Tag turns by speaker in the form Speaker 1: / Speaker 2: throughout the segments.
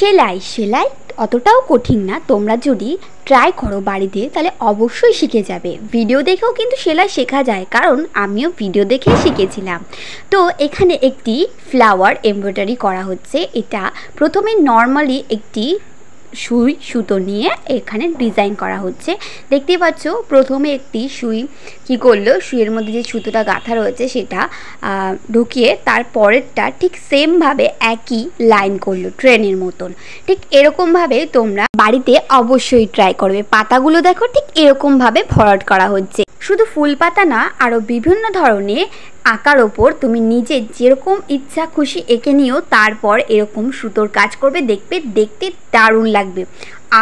Speaker 1: সেলাই সেলাই অতটাও কঠিন না। তোমরা যদি ট্রাই করো বাড়িতে, তাহলে অবশ্যই শিখে যাবে। ভিডিও দেখেও কিন্তু সেলাই শেখা যায়, কারণ আমিও ভিডিও দেখে শিখেছিলাম। তো এখানে একটি ফ্লাওয়ার এমব্রয়ডারি করা হচ্ছে। এটা প্রথমে নর্মালি একটি সুই সুতো নিয়ে এখানে ডিজাইন করা হচ্ছে। দেখতেই পাচ্ছ, প্রথমে একটি সুই কি করল, সুইয়ের মধ্যে যে সুতোটা গাঁথা রয়েছে সেটা ঢুকিয়ে তার পরেরটা ঠিক সেমভাবে একই লাইন করল, ট্রেনের মতন। ঠিক এরকমভাবে তোমরা বাড়িতে অবশ্যই ট্রাই করবে। পাতাগুলো দেখো ঠিক এরকমভাবে ভরাট করা হচ্ছে। শুধু ফুল পাতা না আরও বিভিন্ন ধরনের আঁকার ওপর তুমি নিজে যেরকম ইচ্ছা খুশি এঁকে নিও, তারপর এরকম সুতোর কাজ করবে, দেখবে, দেখতে দারুণ লাগবে।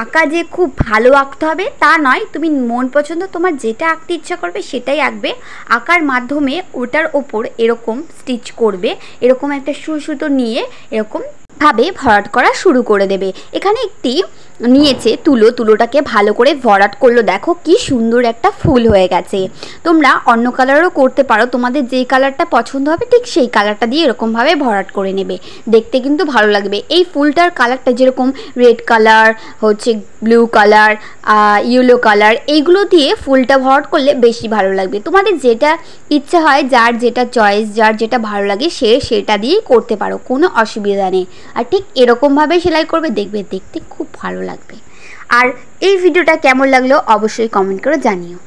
Speaker 1: আঁকা যে খুব ভালো আঁকতে হবে, তা নয়, তুমি মন পছন্দ তোমার যেটা আঁকতে ইচ্ছা করবে সেটাই আঁকবে। আঁকার মাধ্যমে ওটার ওপর এরকম স্টিচ করবে, এরকম একটা সুতো নিয়ে এরকম ভাবে ভরাট করা শুরু করে দেবে। এখানে একটি নিয়েছে তুলো। তুলোটাকে ভালো করে ভরাট করল। দেখো কি সুন্দর একটা ফুল হয়ে গেছে। তোমরা অন্য কালারও করতে পারো। তোমাদের যেই কালারটা পছন্দ হবে, ঠিক সেই কালারটা দিয়ে এরকমভাবে ভরাট করে নেবে। দেখতে কিন্তু ভালো লাগবে। এই ফুলটার কালারটা যেরকম রেড কালার হচ্ছে ব্লু কালার ইয়েলো কালার এইগুলো দিয়ে ফুলটা ভরাট করলে বেশি ভালো লাগবে। তোমাদের যেটা ইচ্ছা হয়, যার যেটা চয়েস যার যেটা ভালো লাগে, সে সেটা দিয়েই করতে পারো। কোনো অসুবিধা নেই। আর ঠিক এরকমভাবে সেলাই করবে, দেখবে দেখতে খুব ভালো লাগবে। আর এই ভিডিওটা কেমন লাগল অবশ্যই কমেন্ট করে জানিও।